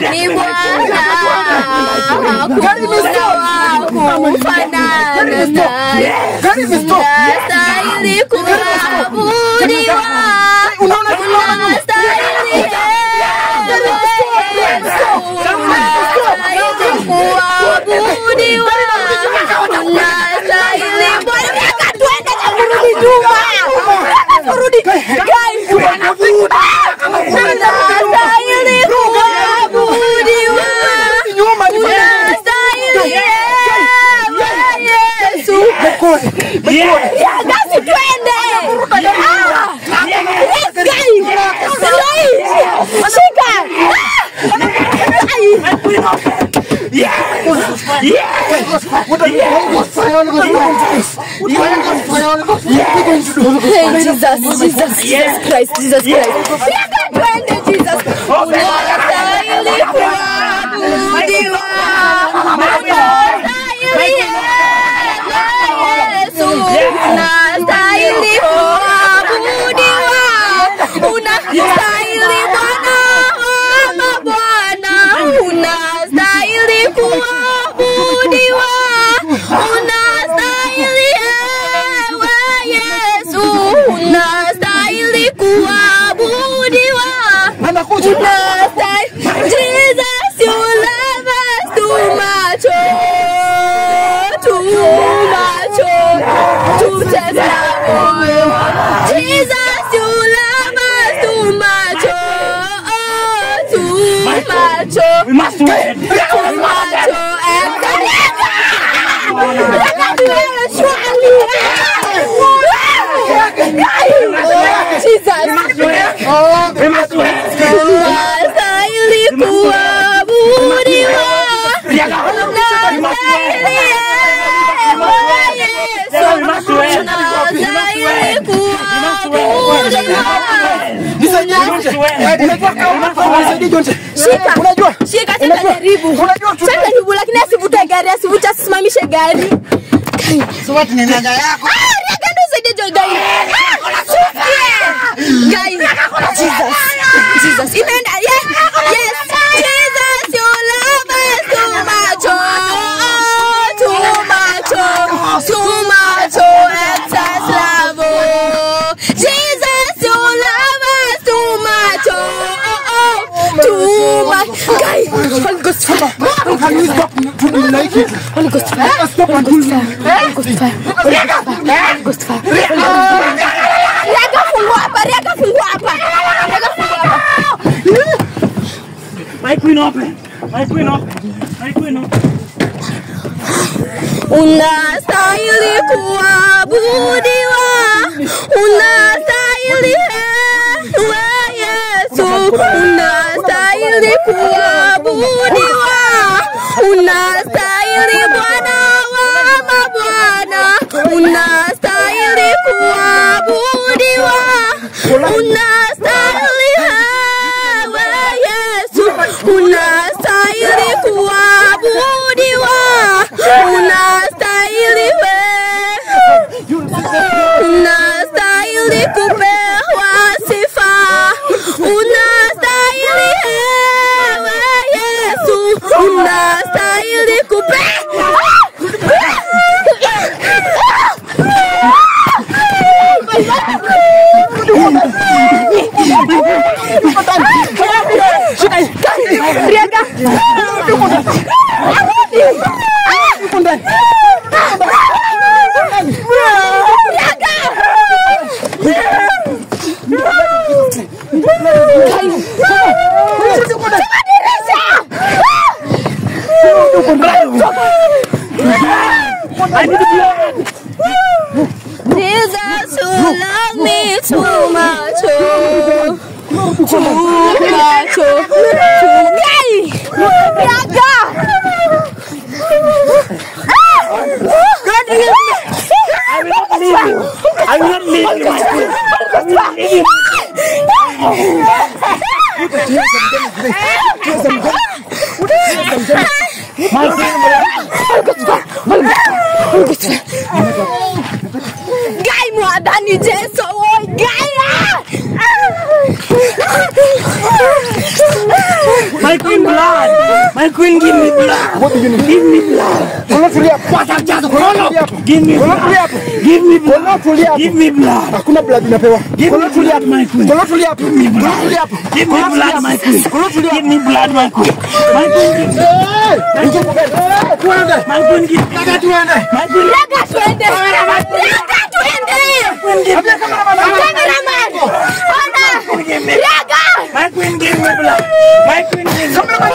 ni Bwana, hakuna. Unastahili kuabudiwa, unastahili Yesu, unastahili kuabudiwa, unastahili Bwana. Miaka twende na kurudi nyuma, kurudi Ya, basi twende. Ah, yes, guys. Guys, shika. Ah. Hey, Jesus, Jesus, Jesus Christ, Jesus Christ. Miaka twende, Jesus. Unastahili sasa jaribu. Lakini asivute gari, asivute asisimamishe gari. Riaga ndo zaidi jo gari. Jesus. Jesus. Imeenda. Yes. Yes. Jesus, your love is too much. Oh, too much. Oh, too much. Oh, excess love. Oh. Jesus, your love is too much. Oh, oh, too much. Guys, Holy Ghost fire. Holy Ghost fire. Holy Ghost fire. Holy Ghost fire. Holy Ghost fire. Riaga open. My queen open. My queen open. Unastahili kuabudiwa, unastahili ewe Yesu, unastahili kuabudiwa, unastahili Bwana wa mabwana, unastahili kuabudiwa, unastahili Riaga. Guy mwadhani Jesu, oi guy! ah! My queen blood. My queen, give me blood. What do you need? Give me blood. Tulia hapo. Pata Kolo kolo. tulia hapo. Give me blood. tulia hapo. Give me Kolo blood. tulia hapo. Give me blood. Hakuna blood inapewa. Give me tulia blood, hapo. my queen. Kolo tulia hapo. Give me blood. tulia hapo. Give me blood, my queen. Kolo tulia Give me blood, my queen. My queen, give me. Eh, ingia kwa gari. Eh, tuende. My queen, Kaka me. Nataka tuende. My queen, Raga tuende. Raga tuende. Ambia cameraman. Cameraman. Ona. Raga. my queen, give me blood. My queen, give me. Cameraman.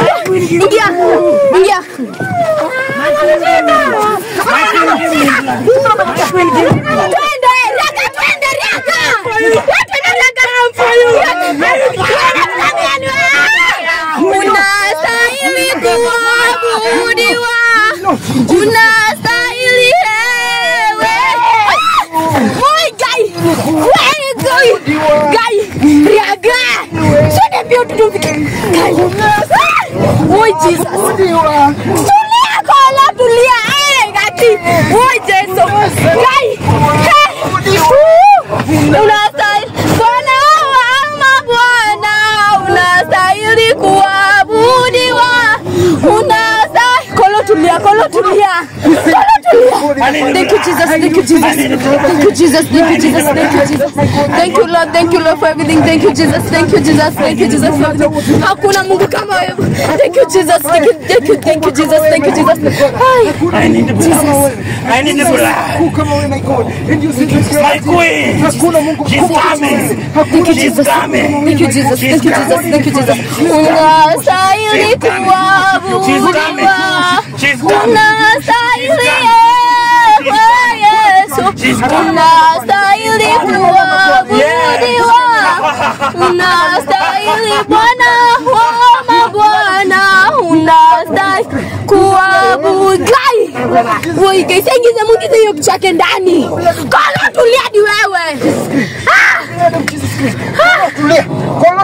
My queen, give me. Ingia. Ingia. Unastahili kuabudiwa. Unastahili ewe. Oi, guy. Where is going? Guy. Raga. Twende mbio tutufike. Guy. Oi, Jesus. Tulia kola, tulia. Eh, gati. Oi, Jesu. Guy. Hey. Unastahili. Bwana wa mabwana. Unastahili kuabudiwa. Unastahili. Kolo tulia, kolo tulia. Thank you, Jesus. Thank you, Jesus. Thank you, Jesus. Thank you, Jesus. Thank you, Jesus. Thank you, Lord. Thank you, Lord, for everything. Thank you, Jesus. Thank you, Jesus. Thank you, Jesus. Hakuna Mungu kama wewe. Thank you, Jesus. Thank you, thank you, thank you, Jesus. Thank you, Jesus. I need the blood. I need the blood. Kama wewe na God. And you see this My queen. Hakuna Mungu mkubwa. coming. Thank you, Jesus. Thank you, Jesus. Thank you, Jesus. Thank you, Jesus. Unastahili kuabudiwa. Unastahili Yesu. Unastahili kuabudiwa. Unastahili Bwana wa mabwana. Unastahili kuabudiwa. Woi, kaisa ingize mwingize hiyo kichwa yake ndani. Tulia di wewe. Ah! Tulia.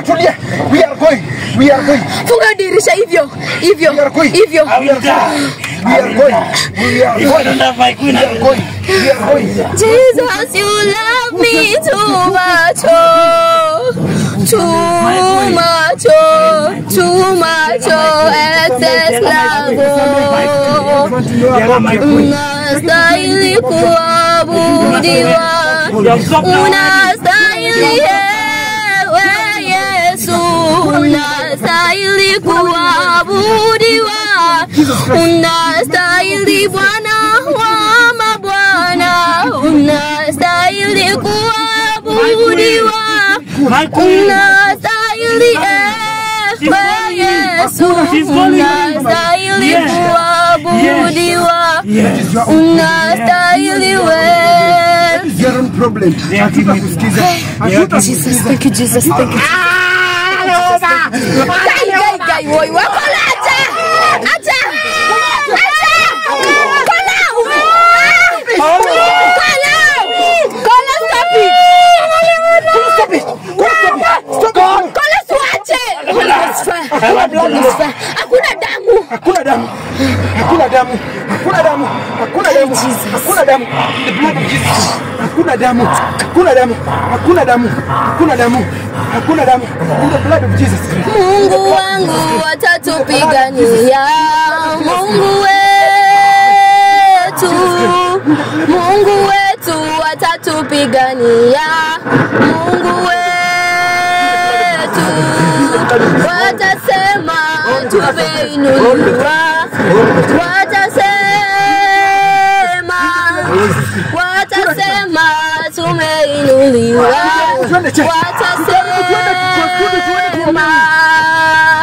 Tulia. We are going. We are going. Funga dirisha hivyo hivyo hivyo. I will die. We are going. We are If I going. don't have my queen, I will Going. We are going. Jesus, you love me too much, oh, too much, oh, too much, oh, excess love, oh. my queen. Oh. Unastahili kuabudiwa, unastahili unastahili Bwana wa. Mabwana, unastahili kuabudiwa, My queen. unastahili ewe Yesu, unastahili kuabudiwa, Yes. unastahili wewe. Your own problem. Hatutakusikiza. Jesus, thank you, Jesus, thank you. Gai, gai, gai, woi, wako la, acha! Acha! Acha! Kola! Ah! Kola! Kola, stop it! Stop it. Stop it. Kola, siwache! Holy Ghost fire. Holy Ghost fire. Hakuna damu! Hakuna damu. Hakuna damu. Hakuna damu. Hakuna damu. Hakuna damu. The blood of Jesus. Hakuna damu. Hakuna damu. Hakuna damu. Hakuna damu. Hakuna damu. In the blood of Jesus Mungu wangu watatupigania, Mungu wetu, Mungu wetu watatupigania, Mungu wetu tumeinuliwa, watasema, watasema tumeinuliwa, watasema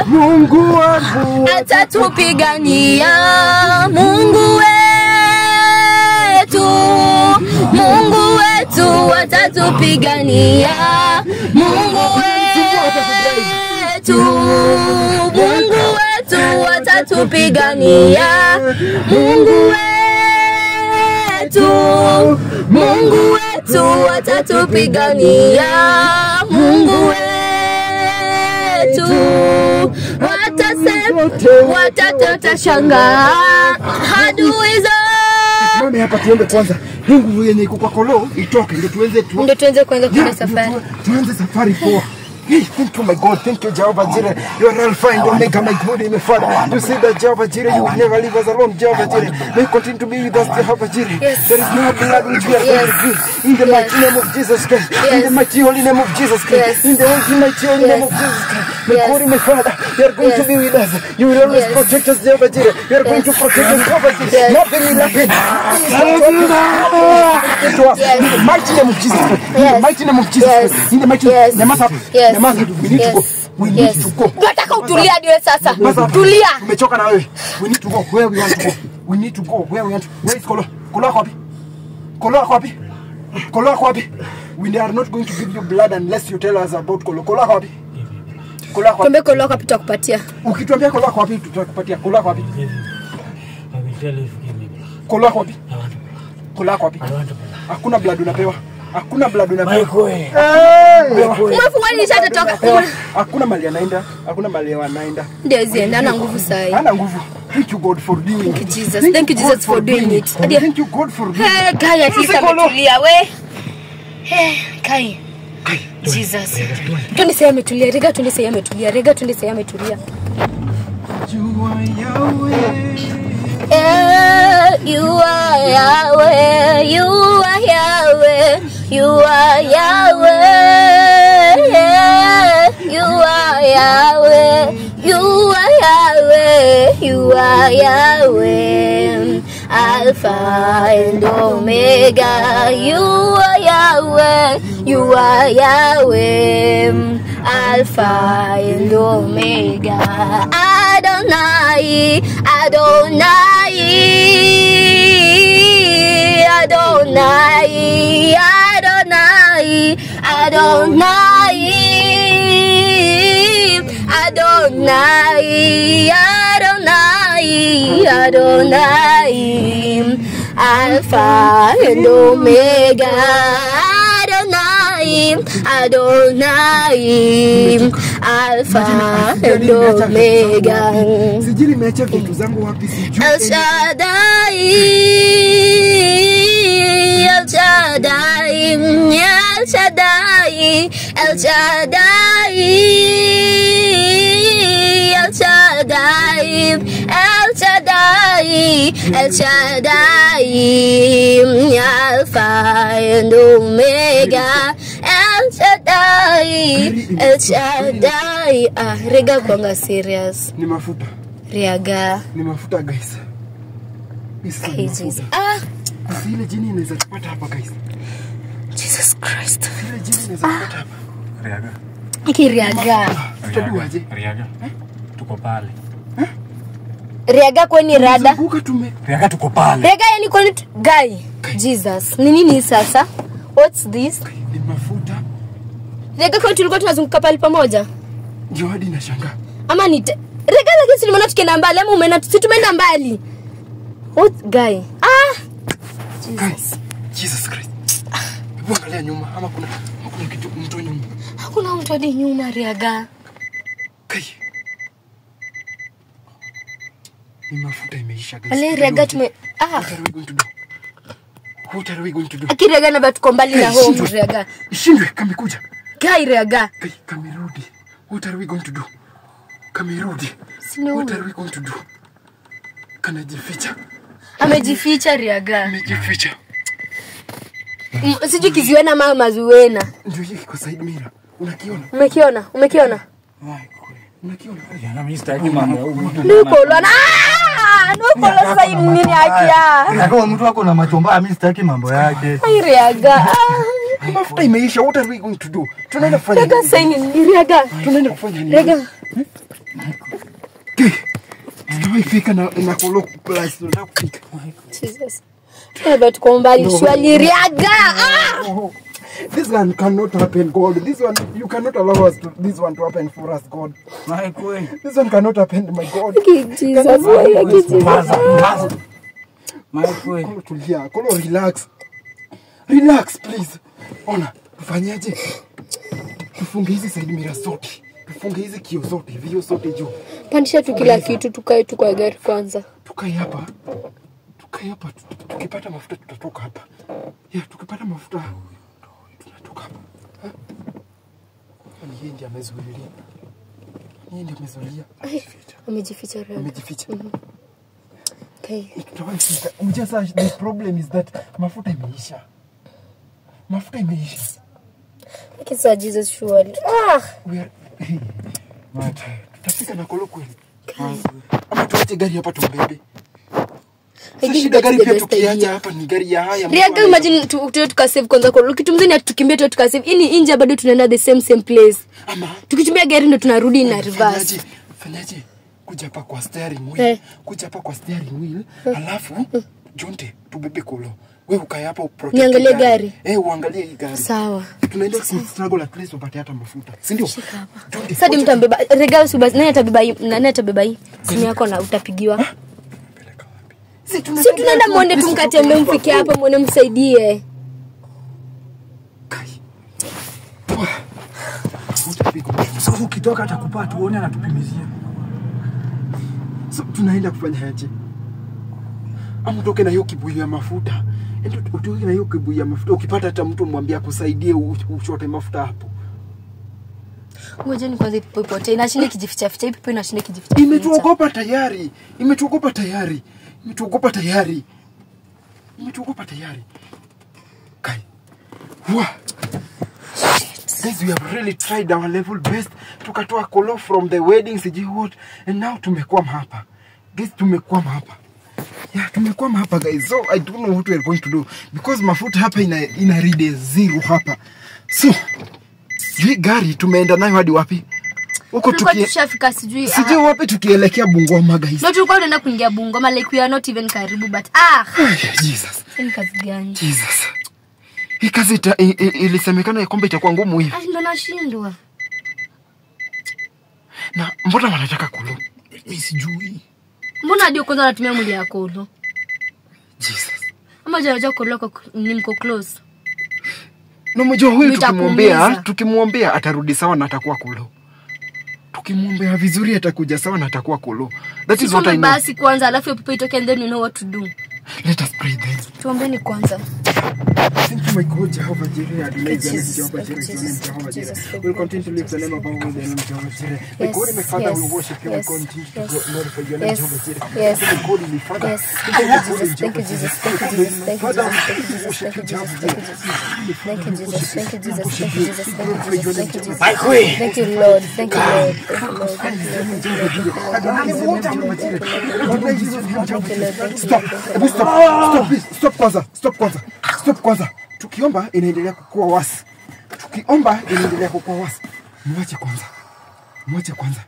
Mungu wangu. atatupigania Mungu wetu, Mungu wetu atatupigania Mungu wetu, Mungu wetu watatupigania. Mungu wetu, Mungu wetu watatupigania. Mungu wetu watasema shangaa adui zao. Hapa tuombe kwanza. Hii nguvu yenye iko kwa kolo itoke ndio tuweze tu. ndio tuanze kuanza kwenda safari Tu- Tuanze safari poa. Thank you, my God. Thank you, Jehovah Jireh. You are Alpha and Omega, my good and my Father. You say that Jehovah Jireh, you will never leave us alone, Jehovah Jireh. May you continue to be with us, Jehovah Jireh. Yes. There is no blood which we are going to drink. In the mighty name of Jesus Christ. In the mighty holy name of Jesus Christ. In the mighty, holy name of Jesus Christ. My. God and my Father, you are going to be with us. You will always protect us, Jehovah Jireh. You are going to protect us, Jehovah Jireh. Nothing will happen. In the mighty name of Jesus Christ. In the mighty name of Jesus. Christ. In the mighty Yes. Nyamaza. Yes. Nyamaza. We need to go. We need Yes. to go. Nataka utulie hadi wewe sasa. Tulia. Umechoka na wewe. We need to go where we want to go. We need to go where we want to. Where is Kolo? Kolo ako wapi? Kolo ako wapi? Kolo ako wapi? We are not going to give you blood unless you tell us about Kolo. Kolo ako wapi? Kolo ako wapi? Tuambie kolo wako wapi tutakupatia. Ukituambia Kolo ako wapi tutakupatia. Kolo ako wapi? I will tell you if you give me blood. Kolo ako wapi? I want blood. Kolo ako wapi? I want blood. Hakuna blood unapewa. Hakuna blood unapewa. Michael. Umefungwa nini sasa toka? Unapewa. Hakuna mali anaenda. Hakuna mali wanaenda. Ndio zienda na nguvu sasa. Hana nguvu. Thank you God for doing it. you, Jesus. Thank you, Jesus, for doing it. Thank you God for doing it. Hey, Kai at least Sasa ametulia we. Hey, Kai. Jesus. Tuni sasa ametulia. Rega tuni sasa ametulia. Rega tuni sasa ametulia. Jua are Are Yahweh, Alpha and Omega, you are Yahweh, you are Yahweh, Alpha and Omega, Adonai, Adonai, Adonai, Adonai, Adonai, Adonai, Adonai, Adonai, Alpha and Omega, Adonai, Adonai, Alpha and Omega. El Shaddai, El Shaddai, El Shaddai, El Shaddai, Shaddai, El Shaddai, El Shaddai, Alpha and Omega, El Shaddai, El Shaddai. Ah, rega kwanga serious. Ni mafuta. Riaga. Ni mafuta guys. Hey, Jesus. Ah, Zile jini inaweza kupata hapa guys. Jesus Christ. Zile jini inaweza kupata hapa. Riaga. Iki Riaga. Tutajuaje? Riaga. Tuko pale. Riaga kweni rada. Tume Riaga tuko pale. Riaga yani kwani tu- guy. Jesus. Ni nini sasa? What's this? ni mafuta. Riaga kwani tulikuwa tunazunguka pale pamoja? Ndio hadi nashangaa. Ama ni te- Riaga lakini si nimeona tukienda mbali ama umeenda si tumeenda mbali. What guy? Ah, Guys, Jesus Christ. Hebu angalia nyuma ama kuna kuna kitu mtu nyuma. hakuna mtu hadi nyuma Riaga. Kai. Ni mafuta imeisha guys. Ale tume ah, What are we going to do? What are we going to do? aki na bado tuko mbali na home shindwe. Riaga. Ishindwe kamekuja. Guy Riaga. Kai kamerudi. What are we going to do? Kamerudi. Si What are we going to do? Kanajificha. Amejificha Riaga. Amejificha. Sijui kiziwena mama mazuwena. Ndio hiki kwa side mirror. Unakiona? Umekiona? Umekiona? Riaga nikawa mtu wako na machombaa mi sitaki mambo yake. Mafuta imeisha what mbali shwali riaga! This one cannot happen, God. This one you cannot allow us to this one to happen for us, God. my queen This one cannot happen, my God. Jesus, why ki Jesus. Maza, maza. Michael. Kolo tulia, kolo relax. Relax please. Ona, tufanyaje? Tufunge hizi side mirror zote. Tufunge hizi kio zote, vio zote juu. Pandisha tu kila kitu tukae tu kwa gari kwanza. Tukae hapa. Tukae hapa. Tukipata mafuta tutatoka hapa. Ya, tukipata mafuta tunatoka hapa. Ha? Ni yeye ndiye amezuilia. Yeye ndiye amezuilia. Amejificha. Amejificha. Okay. Tutawafika. The problem is that mafuta imeisha. Mafuta imeisha. Kisa Jesus surely. Ah, We are Tuta- tutafika na kolo kweli. Ama tuache gari hapa tumbebe. Sasa think shida gari pia tukiacha hapa ni gari ya haya. Riaga imagine tu tu tukasave kwanza kwa kitu mzuri tukimbia tu tukasave. Ini nje bado tunaenda the same same place. Ama Tukitumia gari ndo tunarudi na reverse. fanyaje? Fanyaje? Kuja hapa kwa steering wheel. Eh. Kuja hapa kwa steering wheel. Alafu Jonte tubebe kolo. Wewe ukae hapa uprotect. Niangalie gari. gari. Eh, uangalie hii gari. Sawa. Tunaenda struggle at least upate hata mafuta. Si ndio? Sasa mtu ambeba subas nani atabeba hii? Nani atabeba hii? Simu yako na utapigiwa. Peleka wapi? Si tunaenda mwende tumkatembe tumkate tutoke hapa. mwende msaidie. sasa ukitoka atakupaa tuone anatupimizia. So tunaenda kufanya aje? Ama utoke na hiyo kibuyu ya mafuta. Utoke na hiyo kibuyu ya mafuta. Ukipata hata mtu mwambia akusaidie uchote mafuta hapo. Ngoja ni kwanza ipo ipote. Inashinda kijificha ficha. Ipo inashinda kijificha. Imetuogopa tayari. Imetuogopa tayari. Imetuogopa tayari. Imetuogopa tayari. Kai. Wah. Guys, we have really tried our level best. Tukatoa kolo from the wedding sijui what and now tumekwama hapa. Guys, tumekwama hapa. Yeah, tumekwama hapa guys. So I don't know what we are going to do because mafuta hapa ina ina read zero hapa. So hii gari tumeenda nayo hadi wapi? Huko tushafika sijui. sijui wapi tukielekea Bungoma guys. No tulikuwa tunaenda kuingia Bungoma like we are not even karibu but ah, Jesus. ni kazi gani? Jesus. Hii kazi ilisemekana ya kwamba itakuwa ngumu hivi. Ah, ndo nashindwa. Na mbona wanataka kulu? Mimi sijui. Mbona hadi kwanza anatumia mwili ya kulu? Jesus. Ama jaja kulu kwa ni mko close. Na mjua huyu tukimwombea, tukimwombea atarudi sawa na atakuwa kulu. Tukimwombea vizuri atakuja sawa na atakuwa kulu. That is what I know. basi kwanza alafu pepo itoke and then you know what to do. Let us pray then. Tuombeni kwanza. Thank you, my God, Jehovah Jireh, Adonai, Thank you, Janet, Jesus. Jehovah Thank you, Jireh, your name, Jesus. Jehovah Thank you, Jireh. Jesus. We'll continue to lift the name above all the name, Jehovah Jireh. My Yes, God and my Father, yes, we worship you. We yes, continue to yes. glorify your name, Yes, Jehovah Jireh. yes. My God and my Father, Yes. we Thank you, glorify Jesus. Thank you, Jehovah Jesus. Jireh. Thank you, My Jesus. Thank you, Father, Jesus. Thank you, we Jesus. worship Thank you, you, Jesus. Jehovah Thank you, Jireh. Jesus. Thank you, Jesus. Thank you, Jesus. worship Thank you, Jesus. Thank you, glorify your Jesus. name, Thank you, Jesus. Jehovah My queen. Thank you, Lord. Thank you, Lord. Thank you, Lord. Thank you, Lord. Thank you, Lord. Adonai is your name, Jehovah Jireh. Adonai is your name, Jehovah Thank you, Lord. Jireh. Thank you, Stop. Lord. Hebu stop. Stop, please. Stop kwanza. Stop kwanza. Stop kwanza. Tukiomba inaendelea kukua wasi. Tukiomba inaendelea kukua wasi. Mwache kwanza. Mwache kwanza.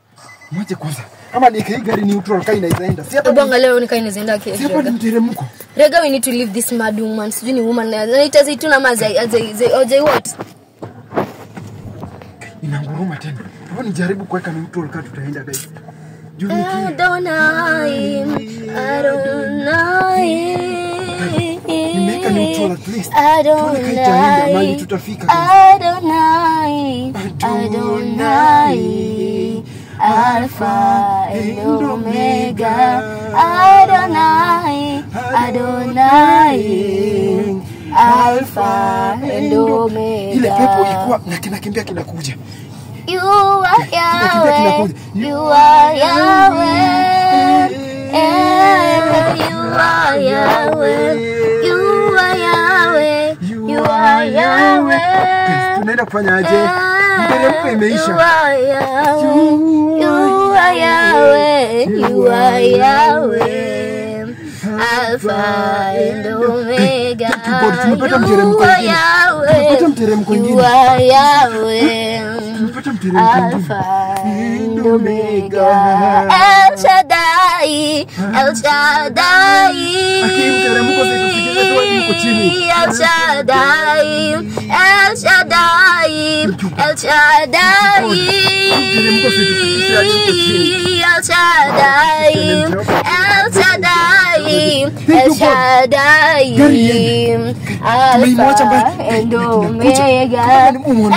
Mwache kwanza. Ama ni hii gari neutral kai inaweza enda. Si hapa leo ni- kai inaweza enda kesho. si hapa ni mteremko. Rega, we need to leave this mad woman. Sijui ni woman na anaita zaituna ama zai what? Inanguruma tena. Hebu nijaribu kuweka neutral kaa tutaenda guys. Adonai, Adonai. Nimeweka neutral at least. Tuone kai itaenda tutafika. Adonai, Adonai, Alpha and Omega. Adonai, Adonai, Alpha and Ile pepo ilikuwa na kinakimbia kinakuja. You are Yahweh, you are Yahweh, Eh, you are Yahweh, you are Yahweh, you are Yahweh. Tunaenda kufanyaje? Mteremko You imeisha. are Yahweh, you are Yahweh, you are Yahweh. Alpha and Omega. Tumepata mteremko You are. Yahweh, Tumepata mteremko you ingine. are Yahweh. Tumepata mteremko. Alpha and Omega. El Shaddai, El Shaddai. Aki, mteremko zitufikishe tu hadi huko chini. El Shaddai, El Shaddai, El Shaddai. Mteremko zitufikishe hadi huko chini. El Shaddai, El Shaddai, Thank El you, God. Shaddai. Gari Tumeimwacha Alpha mbali. and Inakuja. Omega. Ni muone.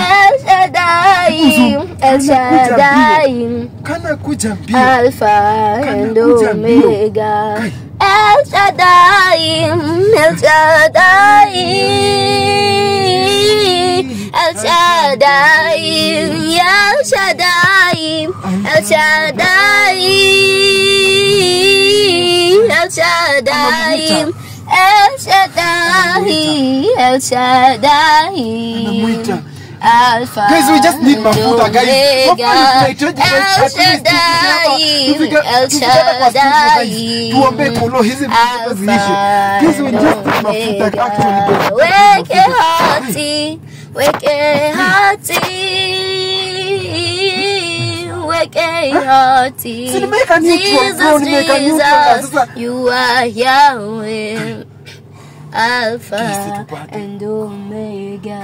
El Shaddai, El Shaddai. El Shaddai, El Shaddai, El Shaddai, El Shaddai, El Shaddai, El Shaddai, El Shaddai, El Shaddai. Namwita. Alpha Guys, we just need mafuta, guys. Omega, Hapa tunahitaji El guys, at least Shaddai, tufike hapa, El tufike hapa kwa studio, guys. Shaddai. Tuombe kolo hizi vitu ziishe. Guys, we just need mafuta actually, guys. Weke hati, weke hati, weke hati. Si nimeweka neutral, bro, nimeweka Jesus. Jesus, you are Yahweh. Alpha and Omega.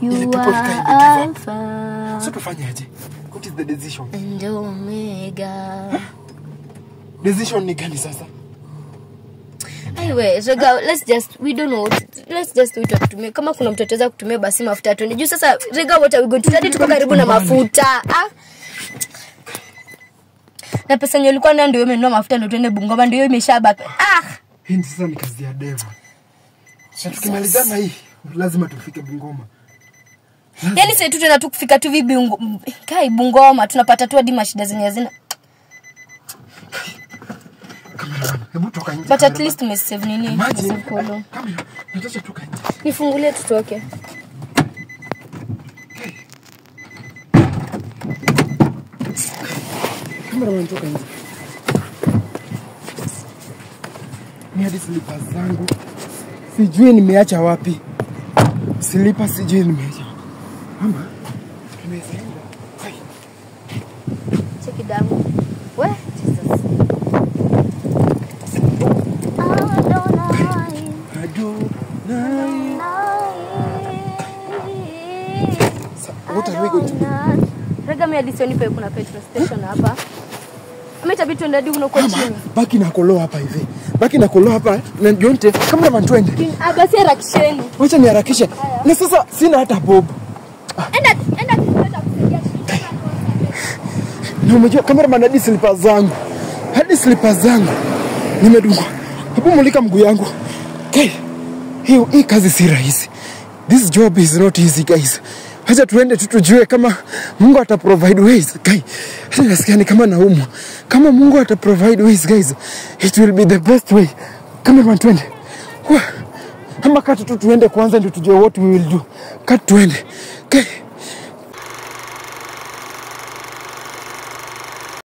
You are ikae give up. Alpha So tufanyaje? What is the decision? and Omega. Decision ni gani sasa? Anyway, Rega, let's just we don't know. Let's just do it tutumie. Kama kuna mtu ataweza kutumia basi mafuta tuende. Juu sasa Rega, what are we going to do? Tuko karibu na mafuta. Ah. Na pesa yenye ulikuwa nayo ndio imenunua mafuta ndio tuende Bungoma ndio imeshabaki. Ah. Hii sasa ni kazi ya deva. Na tukimalizana hii lazima tufike Bungoma. Yaani sasa tu tena tu kufika tu vibi kai Bungoma tunapata tu hadi mashida zenye hazina. Hebu toka nje. But at least umesave nini? Imagine. Kolo. Nataka toka nje. Nifungulie tutoke. Cameraman, toka nje. Ni hadi slippers zangu. Sijui nimeacha wapi. Slippers sijui nimeacha. wapi. Ama tunaweza enda. Hai. Cheki damu. We, Jesus. Adonai. Adonai. Sa- What are we going to do? Rega mi hadi sioni pale kuna petrol station hapa. Mimi itabidi tuende hadi huko chini. baki na kolo hapa hivi. Baki na kolo hapa na Jonte. kama na twende. Aga si harakisheni. Wacha niharakishe. Na sasa sina hata bob. Enda enda. Na umejua cameraman, hadi slipa zangu, hadi slipa zangu nimedungwa. Hebu mulika mguu yangu. Okay. Hii, hii kazi si rahisi. This job is not easy guys. Wacha tuende tu tujue kama Mungu ata provide ways guys. Hata nasikia ni kama naumwa. Kama Mungu ata provide ways guys, it will be the best way. Cameraman, twende. Wah. Ama kati tu tuende kwanza ndio tujue what we will do. Kati tuende. Okay.